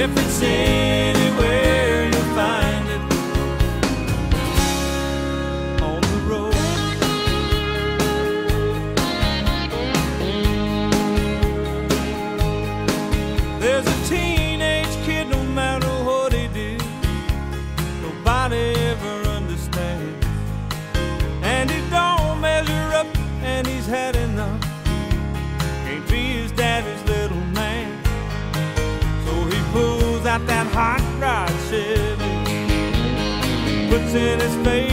If it's anywhere, you'll find it on the road. There's a team. in his face.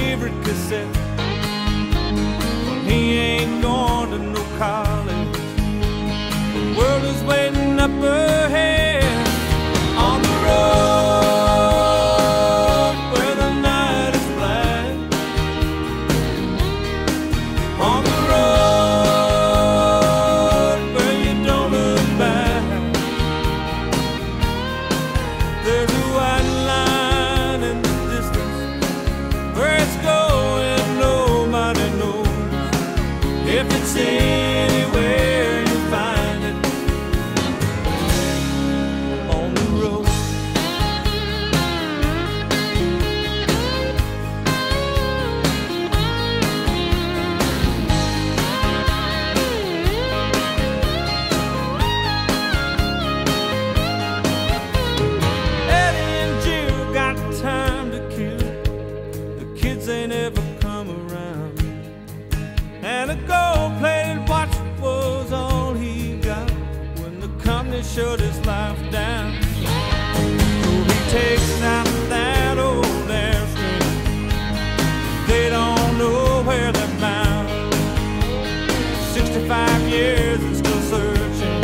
friends ain't ever come around. And a gold plated watch was all he got when the company shut his life down. So he takes out that old Airstream. They don't know where they're bound. 65 years and still searching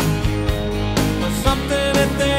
for something that they